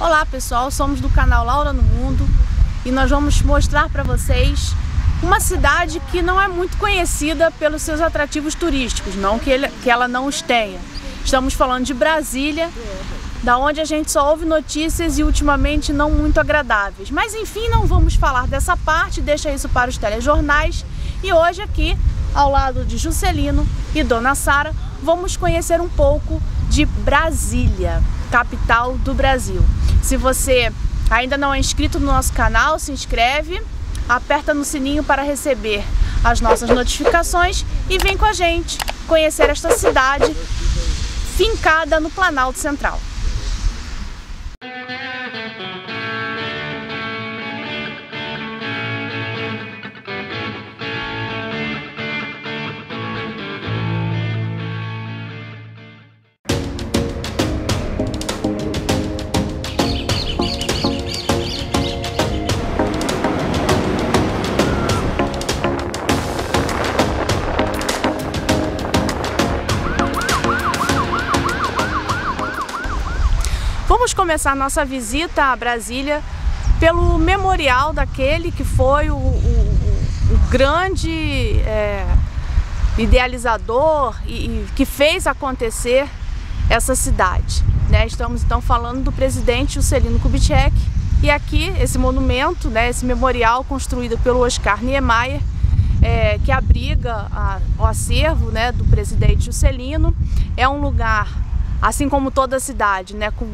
Olá pessoal, somos do canal Laura no Mundo e nós vamos mostrar para vocês uma cidade que não é muito conhecida pelos seus atrativos turísticos, não que, ele, que ela não os tenha. Estamos falando de Brasília, da onde a gente só ouve notícias e ultimamente não muito agradáveis. Mas enfim, não vamos falar dessa parte, deixa isso para os telejornais. E hoje aqui, ao lado de Juscelino e Dona Sara, vamos conhecer um pouco de Brasília, capital do Brasil. Se você ainda não é inscrito no nosso canal, se inscreve, aperta no sininho para receber as nossas notificações e vem com a gente conhecer esta cidade fincada no Planalto Central. Começar nossa visita a Brasília pelo memorial daquele que foi o, o, o grande é, idealizador e, e, que fez acontecer essa cidade. Né? Estamos então falando do presidente Juscelino Kubitschek e aqui esse monumento, né, esse memorial construído pelo Oscar Niemeyer, é, que abriga a, o acervo né, do presidente Juscelino, é um lugar, assim como toda a cidade, né, com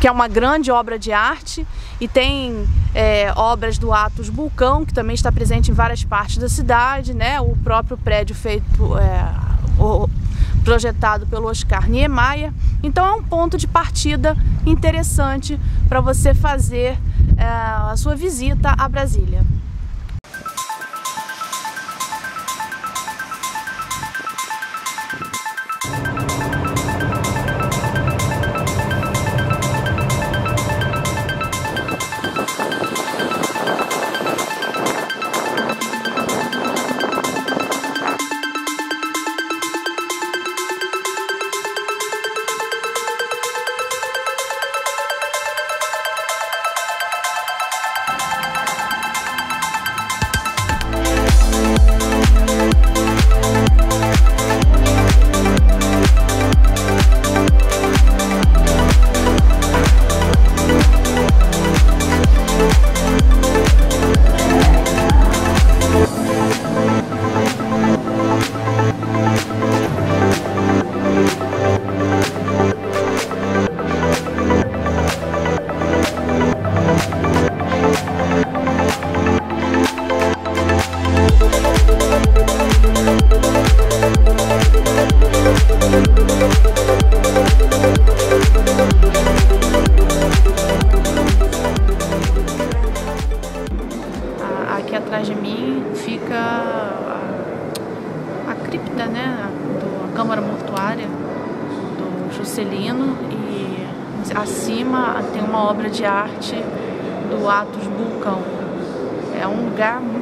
que é uma grande obra de arte e tem é, obras do Atos Bulcão, que também está presente em várias partes da cidade, né? o próprio prédio feito, é, o, projetado pelo Oscar Niemeyer. Então é um ponto de partida interessante para você fazer é, a sua visita a Brasília.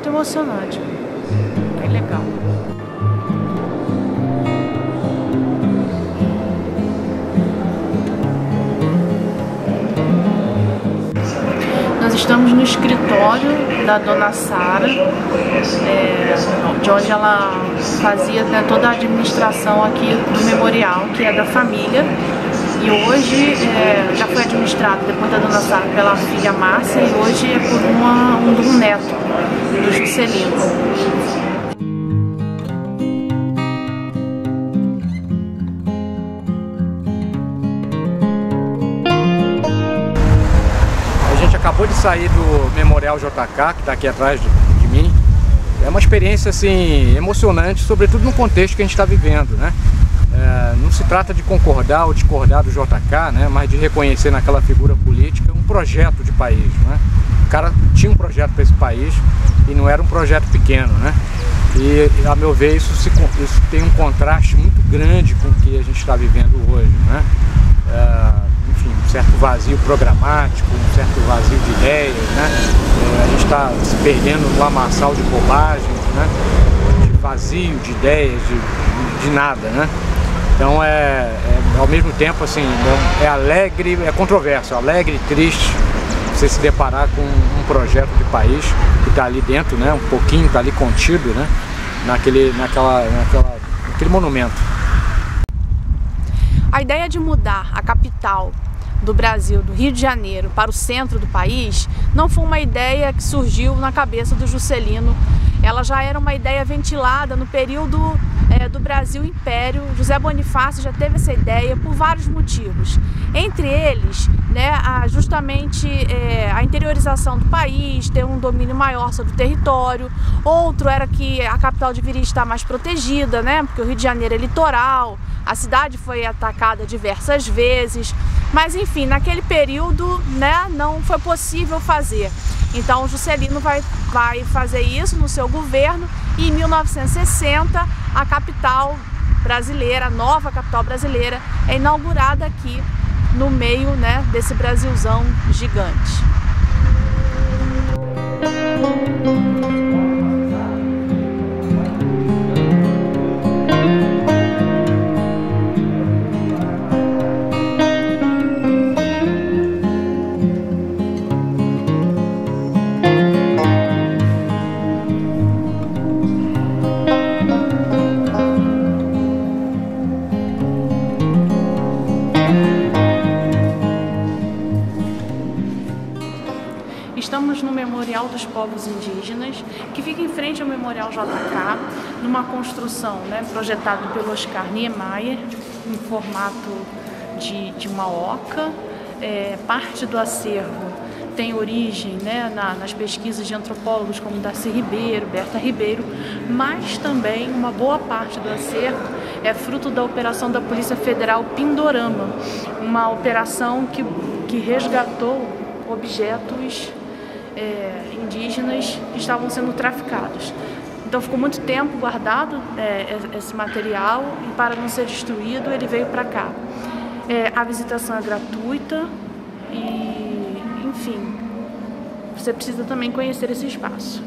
Muito emocionante, bem legal. Nós estamos no escritório da dona Sara, é, de onde ela fazia né, toda a administração aqui do memorial, que é da família. E hoje é, já foi administrado depois da dona Sara pela filha Márcia e hoje é por uma, um, um neto do Juscelino. acabou de sair do Memorial JK, que está aqui atrás de, de, mim. É uma experiência assim emocionante, sobretudo no contexto que a gente está vivendo, né? É, não se trata de concordar ou discordar do JK, né? Mas de reconhecer naquela figura política um projeto de país, né? O cara tinha um projeto para esse país e não era um projeto pequeno, né? E, a meu ver, isso, se, isso tem um contraste muito grande com o que a gente está vivendo hoje, né? É, enfim, um certo vazio programático, um certo vazio de ideias, né? É, a gente está se perdendo no lamaçal de bobagens, né? De vazio de ideias, de, de nada, né? Então é, é ao mesmo tempo assim, é alegre, é controverso, alegre, triste você se deparar com um projeto de país que está ali dentro, né, um pouquinho, está ali contido, né, naquele, naquela, naquela, naquele monumento. A ideia de mudar a capital do Brasil, do Rio de Janeiro, para o centro do país, não foi uma ideia que surgiu na cabeça do Juscelino. Ela já era uma ideia ventilada no período é, do Brasil Império. José Bonifácio já teve essa ideia por vários motivos. Entre eles, né, a, justamente é, a interiorização do país, ter um domínio maior sobre o território. Outro era que a capital deveria estar mais protegida, né, porque o Rio de Janeiro é litoral, a cidade foi atacada diversas vezes. Mas enfim, naquele período né, não foi possível fazer. Então o Juscelino vai, vai fazer isso no seu governo e em 1960 a capital brasileira, a nova capital brasileira, é inaugurada aqui no meio né, desse Brasilzão gigante. Estamos no Memorial dos Povos Indígenas, que fica em frente ao Memorial JK, numa construção né, projetada pelo Oscar Niemeyer, em formato de, de uma oca. É, parte do acervo tem origem né, na, nas pesquisas de antropólogos como Darcy Ribeiro, Berta Ribeiro, mas também uma boa parte do acervo é fruto da operação da Polícia Federal Pindorama, uma operação que, que resgatou objetos é, indígenas que estavam sendo traficados. Então ficou muito tempo guardado é, esse material e para não ser destruído ele veio para cá. É, a visitação é gratuita e, enfim, você precisa também conhecer esse espaço.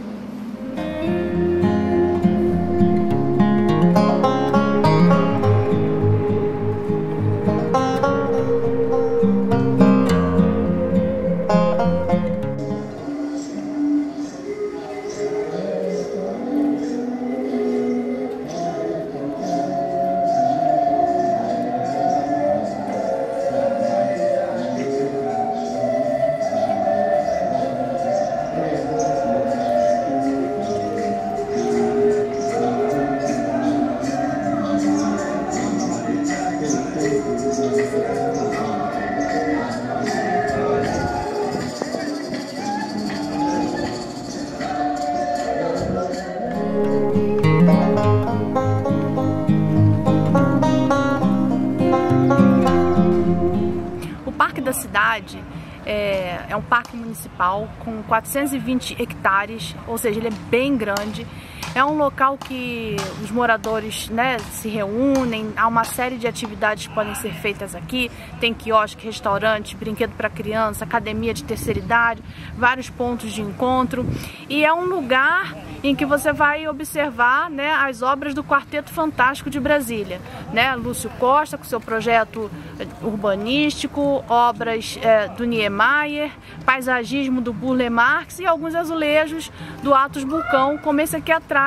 Cidade é, é, um parque municipal com 420 hectares, ou seja, ele é bem grande. É um local que os moradores né, se reúnem, há uma série de atividades que podem ser feitas aqui. Tem quiosque, restaurante, brinquedo para criança, academia de terceira idade, vários pontos de encontro. E é um lugar em que você vai observar né, as obras do Quarteto Fantástico de Brasília. Né? Lúcio Costa, com seu projeto urbanístico, obras é, do Niemeyer, paisagismo do Burle Marx e alguns azulejos do Atos Bulcão, como esse aqui atrás,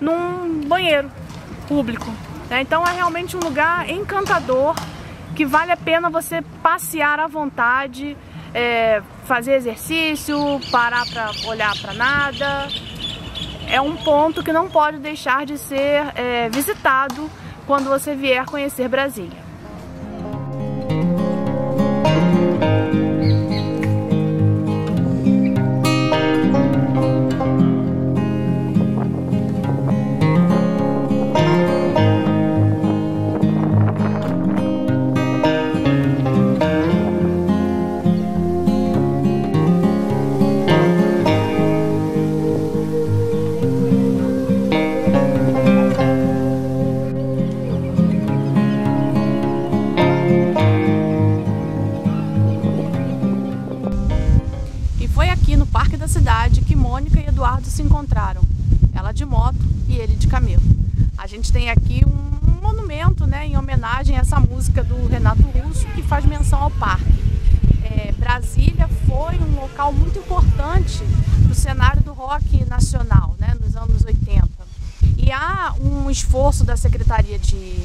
num banheiro público. Né? Então é realmente um lugar encantador que vale a pena você passear à vontade, é, fazer exercício, parar para olhar para nada, é um ponto que não pode deixar de ser é, visitado quando você vier conhecer Brasília.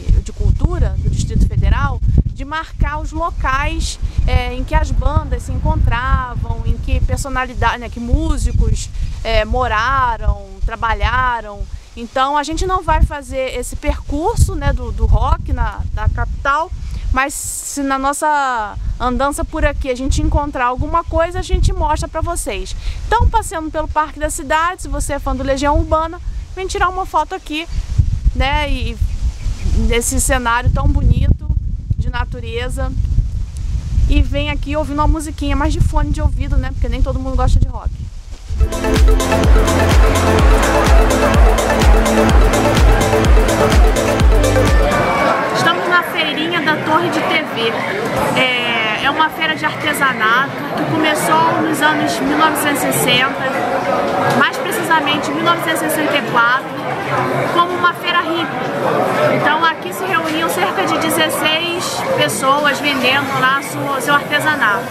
De, Cultura do Distrito Federal de marcar os locais é, em que as bandas se encontravam, em que personalidades, né, que músicos é, moraram, trabalharam. Então a gente não vai fazer esse percurso né, do, do rock na, da capital, mas se na nossa andança por aqui a gente encontrar alguma coisa, a gente mostra para vocês. Então, passeando pelo Parque da Cidade, se você é fã do Legião Urbana, vem tirar uma foto aqui, né? E nesse cenário tão bonito de natureza. E vem aqui ouvindo uma musiquinha mais de fone de ouvido, né? Porque nem todo mundo gosta de rock. Estamos na feirinha da Torre de TV. É, é uma feira de artesanato que começou nos anos 1960, mais precisamente 1964, como uma feira hippie. Então aqui se reuniam cerca de 16 pessoas vendendo lá seu, artesanato.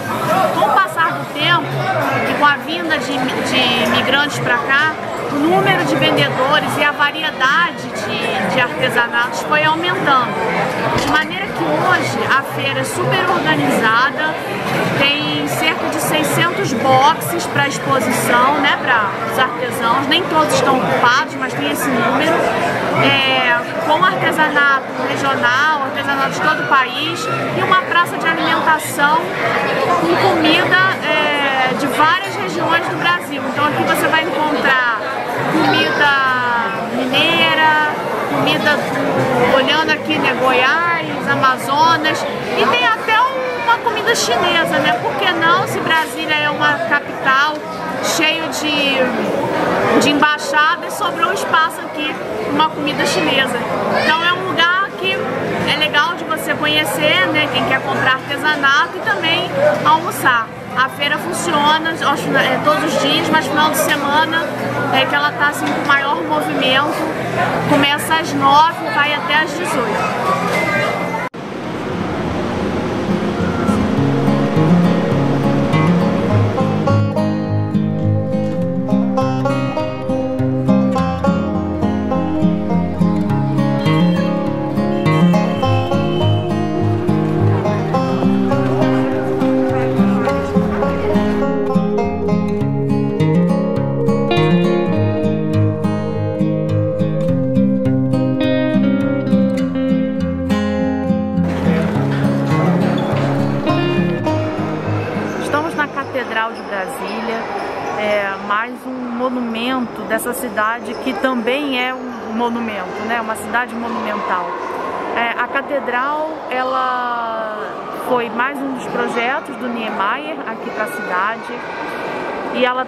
Com o tempo e com a vinda de, de migrantes para cá, o número de vendedores e a variedade de, de artesanatos foi aumentando. De maneira que hoje a feira é super organizada, tem cerca de 600 boxes para exposição, né, para os artesãos, nem todos estão ocupados, mas tem esse número, é, com artesanato regional, artesanato de todo o país e uma praça de alimentação com comida é, aqui, né, Goiás, Amazonas, e tem até uma comida chinesa, né? Por que não, se Brasília é uma capital cheio de, de embaixadas, sobrou espaço aqui uma comida chinesa. Então é um lugar que é legal de você conhecer, né? Quem quer comprar artesanato e também almoçar. A feira funciona é, todos os dias, mas final de semana é que ela está assim, com maior movimento. Começa às 9 e vai até às 18. Monumento dessa cidade que também é um monumento, né? Uma cidade monumental. É, a catedral, ela foi mais um dos projetos do Niemeyer aqui para a cidade e ela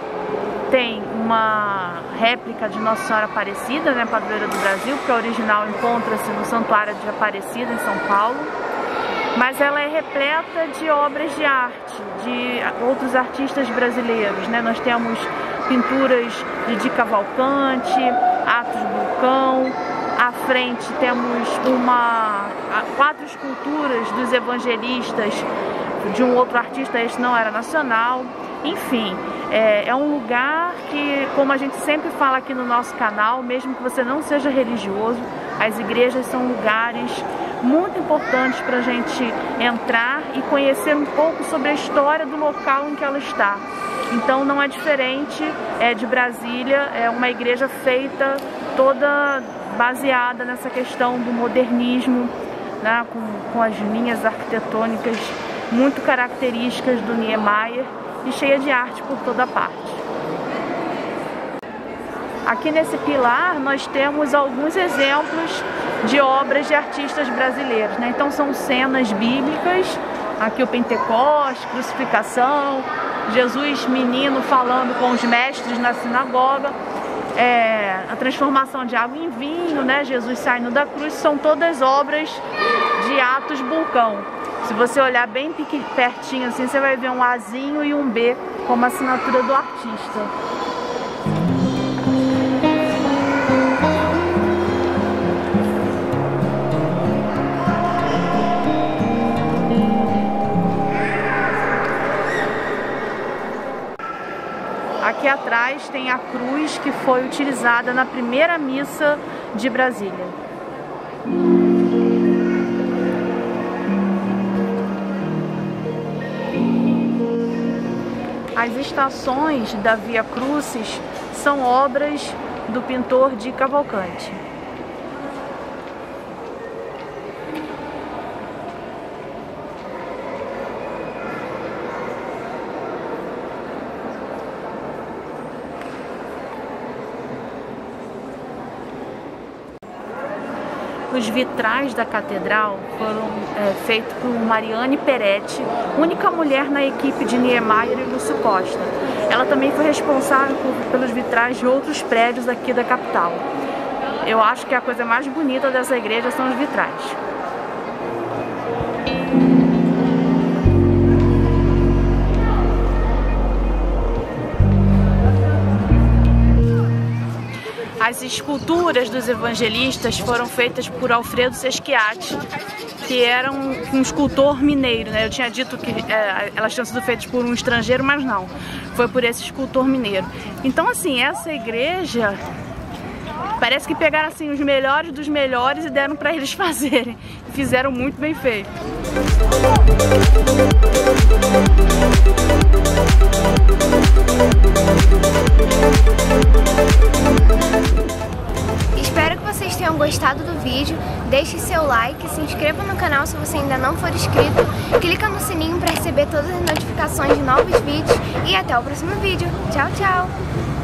tem uma réplica de Nossa Senhora Aparecida, né, padroeira do Brasil, porque a original encontra-se no Santuário de Aparecida, em São Paulo, mas ela é repleta de obras de arte, de outros artistas brasileiros. Né? Nós temos pinturas de Di Cavalcante, Atos Vulcão. À frente temos uma, quatro esculturas dos evangelistas de um outro artista, este não era nacional. Enfim, é, é, um lugar que, como a gente sempre fala aqui no nosso canal, mesmo que você não seja religioso, as igrejas são lugares muito importantes para a gente entrar e conhecer um pouco sobre a história do local em que ela está. Então não é diferente é, de Brasília, é uma igreja feita toda baseada nessa questão do modernismo, né, com, com as linhas arquitetônicas muito características do Niemeyer e cheia de arte por toda parte. Aqui nesse pilar nós temos alguns exemplos de obras de artistas brasileiros. Né? Então são cenas bíblicas, aqui o Pentecostes, crucificação, Jesus menino falando com os mestres na sinagoga, é, a transformação de água em vinho, né? Jesus saindo da cruz, são todas obras de Atos Bulcão. Se você olhar bem pertinho assim, você vai ver um Azinho e um B como assinatura do artista. Aqui atrás tem a cruz que foi utilizada na primeira missa de Brasília. As estações da Via Crucis são obras do pintor de Cavalcante. Os vitrais da catedral foram é, feitos por Mariane Peretti, única mulher na equipe de Niemeyer e Lúcio Costa. Ela também foi responsável por, pelos vitrais de outros prédios aqui da capital. Eu acho que a coisa mais bonita dessa igreja são os vitrais. As esculturas dos evangelistas foram feitas por Alfredo Seschiati, que era um, um escultor mineiro. Né? Eu tinha dito que é, elas tinham sido feitas por um estrangeiro, mas não. Foi por esse escultor mineiro. Então, assim, essa igreja Parece que pegaram assim os melhores dos melhores e deram para eles fazerem. Fizeram muito bem feito. Gostado do vídeo, deixe seu like, se inscreva no canal se você ainda não for inscrito, clica no sininho para receber todas as notificações de novos vídeos e até o próximo vídeo. Tchau, tchau!